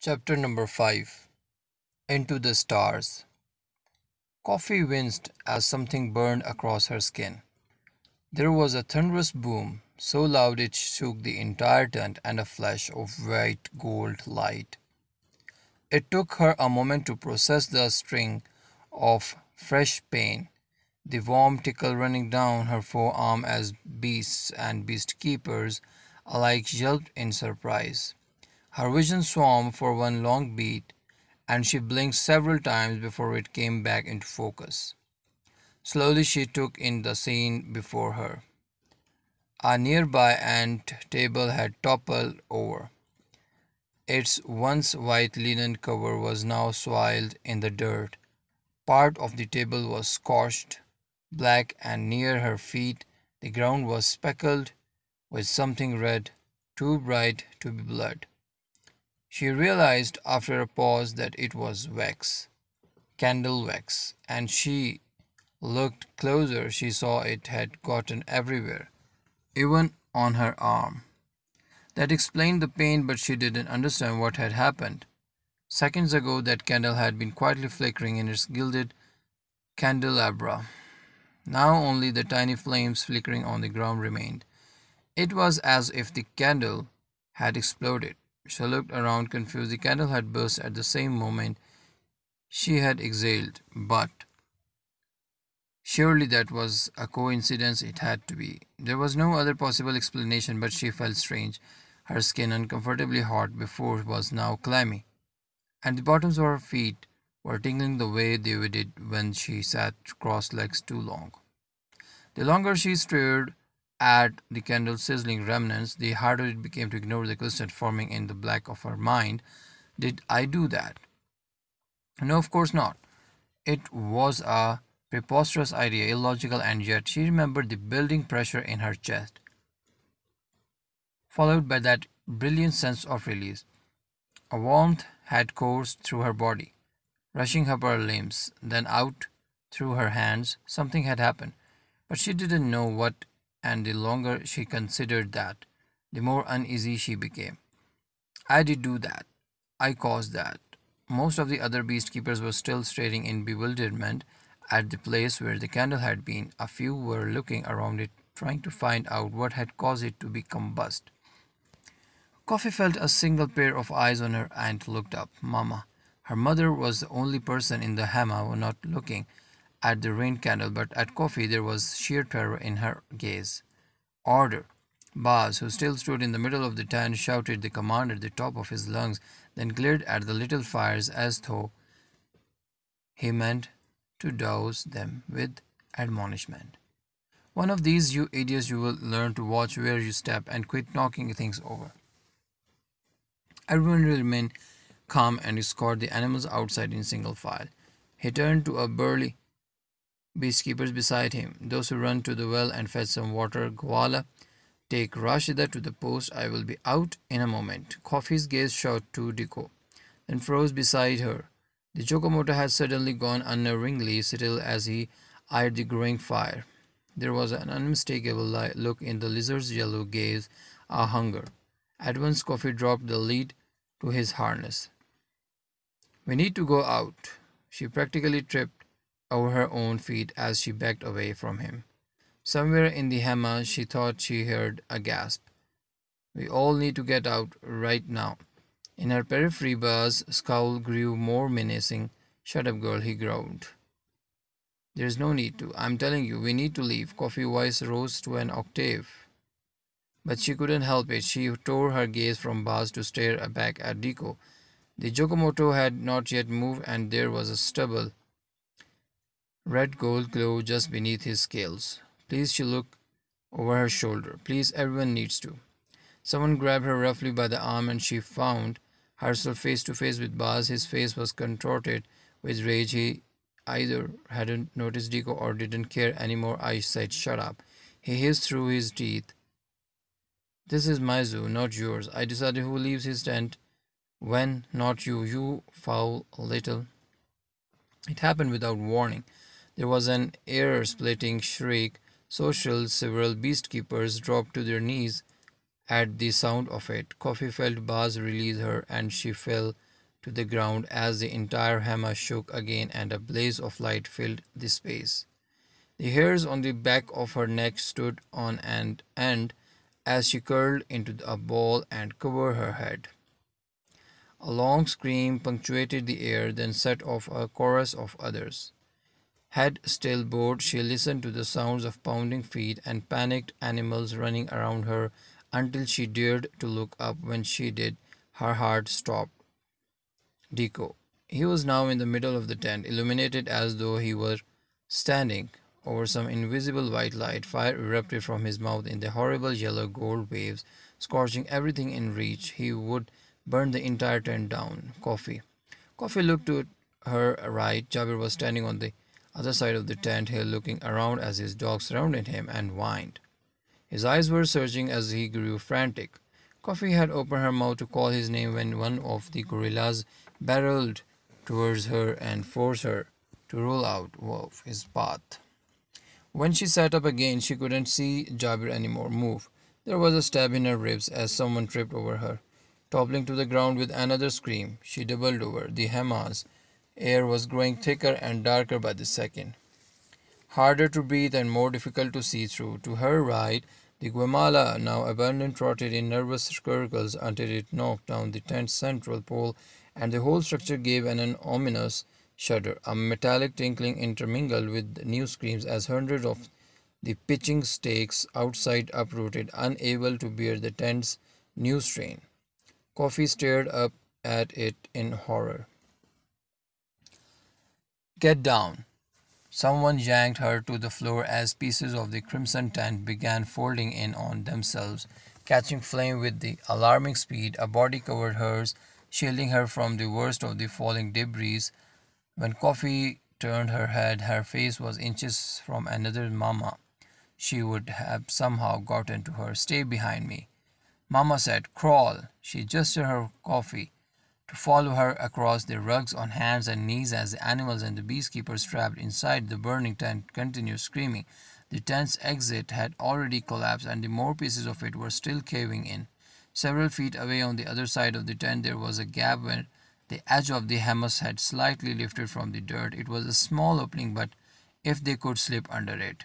Chapter number 5 Into the Stars Koffi winced as something burned across her skin. There was a thunderous boom, so loud it shook the entire tent, and a flash of white gold light. It took her a moment to process the sting of fresh pain, the warm tickle running down her forearm as beasts and beast keepers alike yelped in surprise. Her vision swam for one long beat, and she blinked several times before it came back into focus. Slowly she took in the scene before her. A nearby ant table had toppled over. Its once white linen cover was now swathed in the dirt. Part of the table was scorched black, and near her feet the ground was speckled with something red, too bright to be blood. She realized after a pause that it was wax, candle wax, and she looked closer. She saw it had gotten everywhere, even on her arm. That explained the pain, but she didn't understand what had happened. Seconds ago, that candle had been quietly flickering in its gilded candelabra. Now only the tiny flames flickering on the ground remained. It was as if the candle had exploded. She looked around confused. The candle had burst at the same moment she had exhaled, but surely that was a coincidence. It had to be. There was no other possible explanation, but she felt strange. Her skin, uncomfortably hot before, was now clammy, and the bottoms of her feet were tingling the way they did when she sat cross legs too long. The longer she stared at the candle's sizzling remnants, the harder it became to ignore the question forming in the black of her mind. Did I do that? No, of course not. It was a preposterous idea, illogical, and yet she remembered the building pressure in her chest, followed by that brilliant sense of release. A warmth had coursed through her body, rushing up her limbs, then out through her hands. Something had happened, but she didn't know what and the longer she considered that, the more uneasy she became. I did do that. I caused that. Most of the other beast keepers were still staring in bewilderment at the place where the candle had been. A few were looking around it, trying to find out what had caused it to be combust. Koffi felt a single pair of eyes on her and looked up. Mamma. Her mother was the only person in the hammock not looking at the rain candle, but at Koffi there was sheer terror in her gaze. Order! Baaz, who still stood in the middle of the tent, shouted the command at the top of his lungs, then glared at the little fires as though he meant to douse them with admonishment. One of these, you idiots, you will learn to watch where you step and quit knocking things over. Everyone remained calm and escort the animals outside in single file. He turned to a burly beastkeepers beside him, those who run to the well and fetch some water. Gwala, take Rashida to the post. I will be out in a moment. Koffi's gaze shot to Diko, then froze beside her. The Jokomoto had suddenly gone unnervingly still as he eyed the growing fire. There was an unmistakable look in the lizard's yellow gaze, a hunger. At once Koffi dropped the lead to his harness. We need to go out. She practically tripped over her own feet as she backed away from him. Somewhere in the hammer, she thought she heard a gasp. We all need to get out right now. In her periphery, Baaz's scowl grew more menacing. Shut up, girl, he growled. There's no need to. I'm telling you, we need to leave. Koffi voice rose to an octave. But she couldn't help it. She tore her gaze from Baaz to stare back at Diko. The Jokomoto had not yet moved, and there was a stubble red gold glow just beneath his scales. Please, she looked over her shoulder. Please, everyone needs to. Someone grabbed her roughly by the arm and she found herself face to face with Baaz. His face was contorted with rage. He either hadn't noticed Diko or didn't care anymore. I said, Shut up. He hissed through his teeth. This is my zoo, not yours. I decided who leaves his tent when, not you, you foul little. It happened without warning. There was an ear splitting shriek. Social, several beast keepers dropped to their knees at the sound of it. Koffi felt Baaz release her, and she fell to the ground as the entire hammer shook again and a blaze of light filled the space. The hairs on the back of her neck stood on end, end as she curled into a ball and covered her head. A long scream punctuated the air, then set off a chorus of others. Head still bowed, she listened to the sounds of pounding feet and panicked animals running around her until she dared to look up. When she did, her heart stopped. Diko. He was now in the middle of the tent, illuminated as though he were standing over some invisible white light. Fire erupted from his mouth in the horrible yellow gold waves, scorching everything in reach. He would burn the entire tent down. Koffi. Koffi looked to her right. Jabir was standing on the other side of the tent hill, looking around as his dog surrounded him and whined. His eyes were searching as he grew frantic. Koffi had opened her mouth to call his name when one of the gorillas barreled towards her and forced her to roll out of his path. When she sat up again, she couldn't see Jabir anymore move. There was a stab in her ribs as someone tripped over her. Toppling to the ground with another scream, she doubled over. The Hamas air was growing thicker and darker by the second. Harder to breathe and more difficult to see through. To her right, the Guamala, now abandoned, trotted in nervous circles until it knocked down the tent's central pole, and the whole structure gave an, an ominous shudder. A metallic tinkling intermingled with new screams as hundreds of the pitching stakes outside uprooted, unable to bear the tent's new strain. Koffi stared up at it in horror. Get down! Someone yanked her to the floor as pieces of the crimson tent began folding in on themselves, catching flame with the alarming speed. A body covered hers, shielding her from the worst of the falling debris. When Koffi turned her head, her face was inches from another Mama. She would have somehow gotten to her. Stay behind me. Mama said, Crawl. She gestured her Koffi to follow her across the rugs on hands and knees as the animals and the beekeepers trapped inside the burning tent continued screaming. The tent's exit had already collapsed and the more pieces of it were still caving in. Several feet away on the other side of the tent there was a gap where the edge of the hummus had slightly lifted from the dirt. It was a small opening, but if they could slip under it.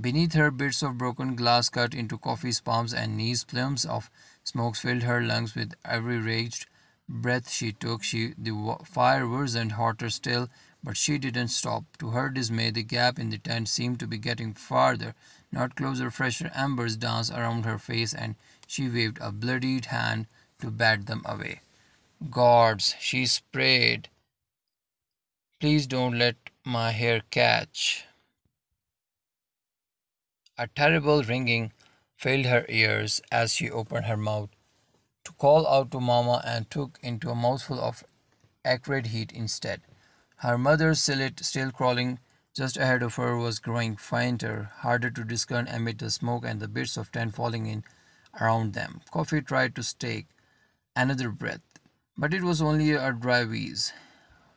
Beneath her, bits of broken glass cut into Koffi's palms and knees. Plumes of smoke filled her lungs with every raged breath she took. She, the fire worsened hotter still, but she didn't stop. To her dismay, the gap in the tent seemed to be getting farther, not closer. Fresher embers danced around her face, and she waved a bloodied hand to bat them away. Gods, she sprayed. Please don't let my hair catch. A terrible ringing filled her ears as she opened her mouth to call out to Mamma and took into a mouthful of acrid heat instead. Her mother's silhouette, still crawling just ahead of her, was growing fainter, harder to discern amid the smoke and the bits of tent falling in around them. Koffi tried to take another breath. But it was only a dry wheeze.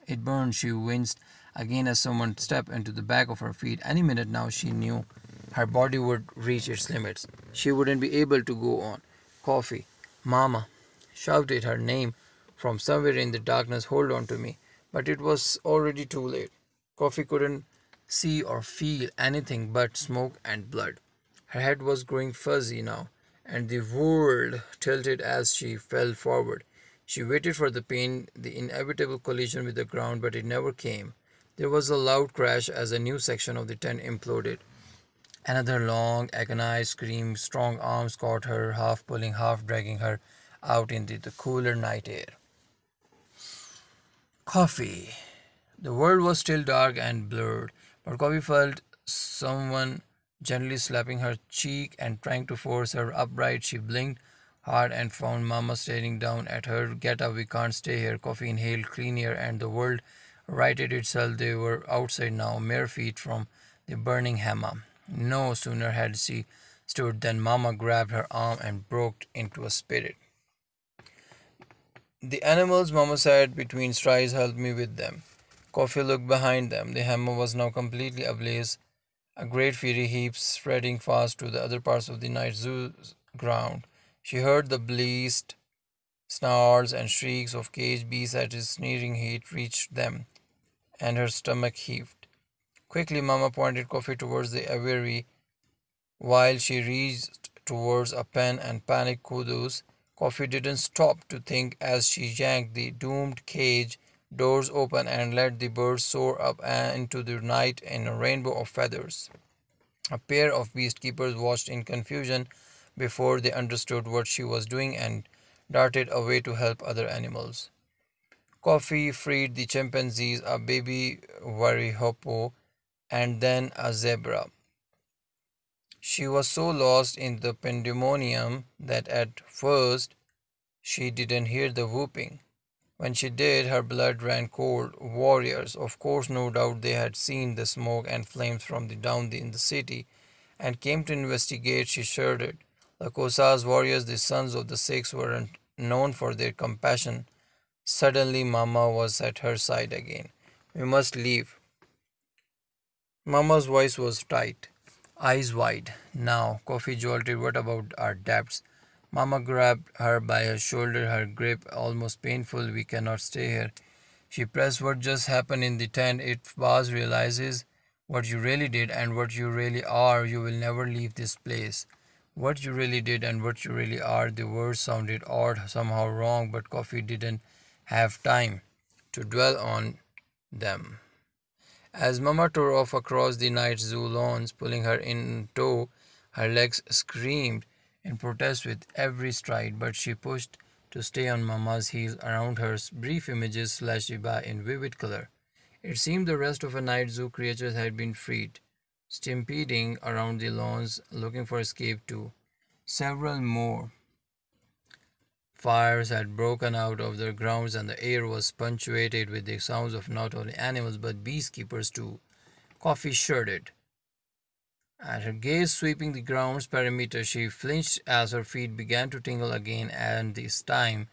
It burned. She winced again as someone stepped into the back of her feet. Any minute now, she knew her body would reach its limits. She wouldn't be able to go on. Koffi, Mama, shouted her name from somewhere in the darkness. Hold on to me. But it was already too late. Koffi couldn't see or feel anything but smoke and blood. Her head was growing fuzzy now, and the world tilted as she fell forward. She waited for the pain, the inevitable collision with the ground, but it never came. There was a loud crash as a new section of the tent imploded. Another long, agonized scream, strong arms caught her, half pulling, half dragging her out into the cooler night air. Koffi. The world was still dark and blurred, but Koffi felt someone gently slapping her cheek and trying to force her upright. She blinked hard and found Mama staring down at her. Get up, we can't stay here. Koffi inhaled clean air and the world righted itself. They were outside now, mere feet from the burning hammer. No sooner had she stood than Mama grabbed her arm and broke into a spirit. The animals, Mama said between strides, helped me with them. Koffi looked behind them. The hammer was now completely ablaze, a great fiery heap spreading fast to the other parts of the night zoo's ground. She heard the blast Snarls and shrieks of caged beasts at his sneering heat reached them, and her stomach heaved. Quickly, Mamma pointed Koffi towards the aviary while she reached towards a pen and panicked kudos. Koffi didn't stop to think as she yanked the doomed cage doors open and let the birds soar up into the night in a rainbow of feathers. A pair of beast keepers watched in confusion before they understood what she was doing and darted away to help other animals. Koffi freed the chimpanzees, a baby warihopo, and then a zebra. She was so lost in the pandemonium that at first she didn't hear the whooping. When she did, her blood ran cold. Warriors, of course, no doubt they had seen the smoke and flames from the down in the city, and came to investigate. She shuddered. Lkossa's warriors, the sons of the Six, weren't known for their compassion. Suddenly, Mamma was at her side again. We must leave. Mamma's voice was tight, eyes wide. Now, Koffi jolted. What about our debts? Mama grabbed her by her shoulder, her grip almost painful. We cannot stay here. She pressed what just happened in the tent. If Baaz realizes what you really did and what you really are, you will never leave this place. What you really did and what you really are, the words sounded odd, somehow wrong, but Koffi didn't have time to dwell on them. As Mama tore off across the night zoo lawns, pulling her in tow, her legs screamed in protest with every stride, but she pushed to stay on Mama's heels. Around her, brief images flashed by in vivid color. It seemed the rest of a night zoo creatures had been freed, stampeding around the lawns, looking for escape too. Several more fires had broken out of their grounds, and the air was punctuated with the sounds of not only animals but beast keepers too. Koffi shuddered. At her gaze sweeping the ground's perimeter, she flinched as her feet began to tingle again, and this time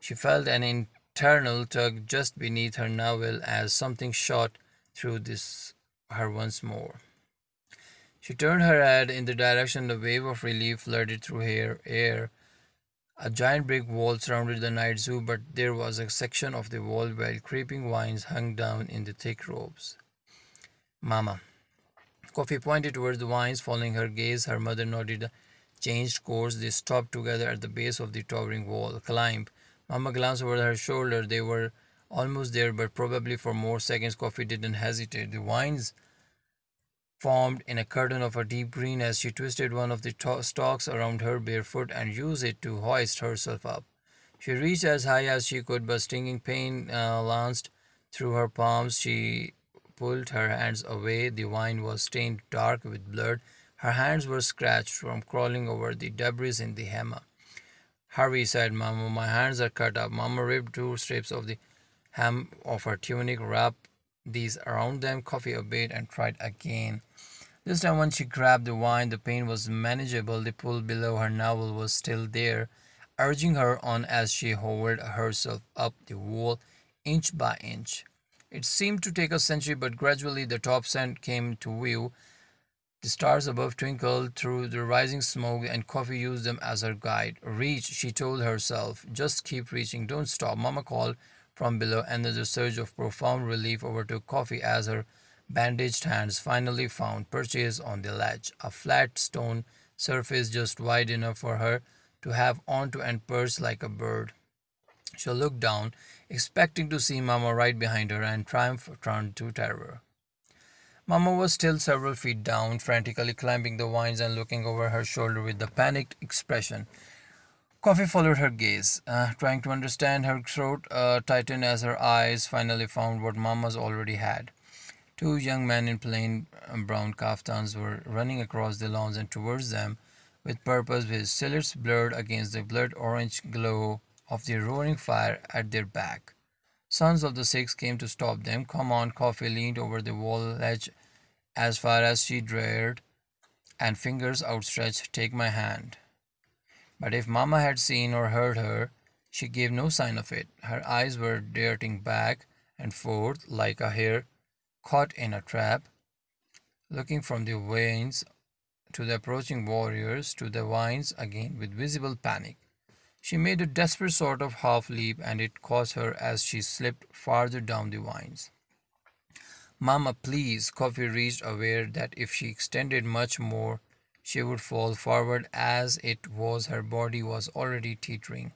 she felt an internal tug just beneath her navel as something shot through this her once more. She turned her head in the direction the wave of relief flooded through her air. A giant brick wall surrounded the night zoo, but there was a section of the wall where creeping vines hung down in the thick ropes. Mama. Koffi pointed towards the vines, following her gaze. Her mother nodded, changed course. They stopped together at the base of the towering wall. Climb. Mama glanced over her shoulder. They were almost there, but probably for more seconds. Koffi didn't hesitate. The vines formed in a curtain of a deep green as she twisted one of the stalks around her bare foot and used it to hoist herself up. She reached as high as she could, but stinging pain uh, lanced through her palms. She pulled her hands away. The wine was stained dark with blood. Her hands were scratched from crawling over the debris in the hammer. Harvey said Mamma. My hands are cut up. Mamma ripped two strips of the hem of her tunic, wrapped these around them. Koffi a bit, and tried again. This time, when she grabbed the wine, the pain was manageable. The pull below her navel was still there, urging her on as she hovered herself up the wall, inch by inch. It seemed to take a century, but gradually the top scent came to view. The stars above twinkled through the rising smoke, and Koffi used them as her guide. Reach, she told herself. Just keep reaching. Don't stop. Mama called from below. Another surge of profound relief overtook Koffi as her bandaged hands finally found purchase on the ledge, a flat stone surface just wide enough for her to have onto and perch like a bird. She looked down, expecting to see Mamma right behind her, and triumph turned to terror. Mamma was still several feet down, frantically climbing the vines and looking over her shoulder with a panicked expression. Koffi followed her gaze, uh, trying to understand. Her throat uh, tightened as her eyes finally found what Mamma's already had. Two young men in plain uh, brown kaftans were running across the lawns and towards them with purpose, with silhouettes blurred against the blood orange glow of the roaring fire at their back. Sons of the Six came to stop them. Come on, Koffi leaned over the wall ledge as far as she dared, and fingers outstretched, take my hand. But if Mamma had seen or heard her, she gave no sign of it. Her eyes were darting back and forth like a hare caught in a trap, looking from the vines to the approaching warriors to the vines again with visible panic. She made a desperate sort of half leap, and it caused her as she slipped farther down the vines. Mamma, please! Koffi reached, aware that if she extended much more, she would fall forward as it was her body was already teetering.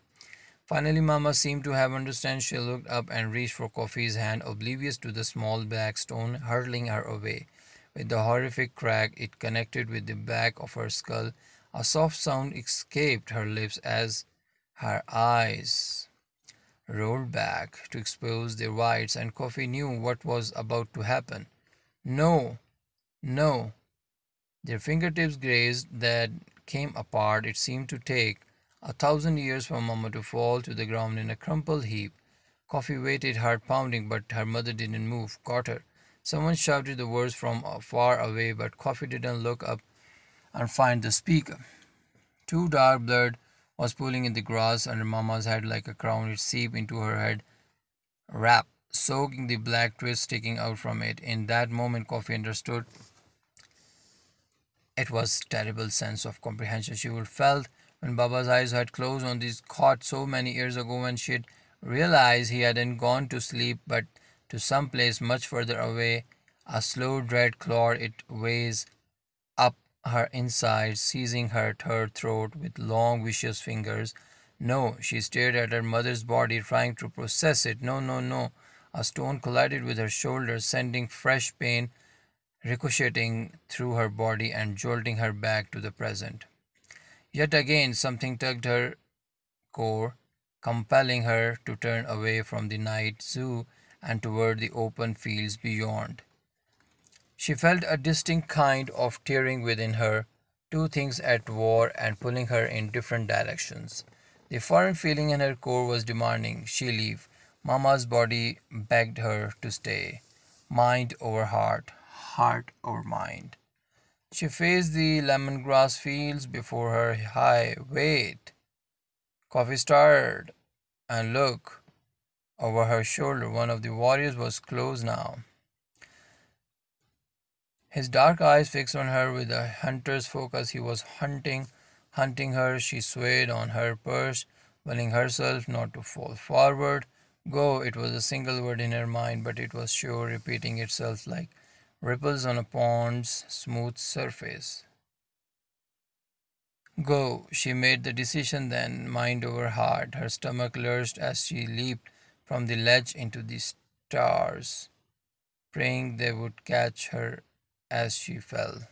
Finally, Mamma seemed to have understood. She looked up and reached for Koffi's hand, oblivious to the small black stone hurtling her away. With the horrific crack it connected with the back of her skull, a soft sound escaped her lips as her eyes rolled back to expose their whites, and Koffi knew what was about to happen. No, no. Their fingertips grazed that came apart. It seemed to take a thousand years for Mamma to fall to the ground in a crumpled heap. Koffi waited, heart pounding, but her mother didn't move. Caught her. Someone shouted the words from far away, but Koffi didn't look up and find the speaker. Two dark blood was pulling in the grass under Mamma's head like a crown. It seeped into her head, wrap, soaking the black twist sticking out from it. In that moment, Koffi understood. It was terrible sense of comprehension she would felt when Baba's eyes had closed on this cot so many years ago when she had realized he hadn't gone to sleep but to some place much further away, a slow dread clawed its ways up her inside, seizing her at her throat with long vicious fingers. No, she stared at her mother's body, trying to process it. No, no, no. A stone collided with her shoulder, sending fresh pain ricocheting through her body and jolting her back to the present. Yet again something tugged her core, compelling her to turn away from the night zoo and toward the open fields beyond. She felt a distinct kind of tearing within her, two things at war and pulling her in different directions. The foreign feeling in her core was demanding she leave. Mamma's body begged her to stay. Mind over heart, heart over mind. She faced the lemongrass fields before her. Hi, wait. Koffi started and look, over her shoulder. One of the warriors was close now. His dark eyes fixed on her with a hunter's focus. He was hunting, hunting her. She swayed on her perch, willing herself not to fall forward. Go, it was a single word in her mind, but it was sure repeating itself like ripples on a pond's smooth surface. Go, she made the decision then, mind over heart. Her stomach lurched as she leaped from the ledge into the stars, praying they would catch her as she fell.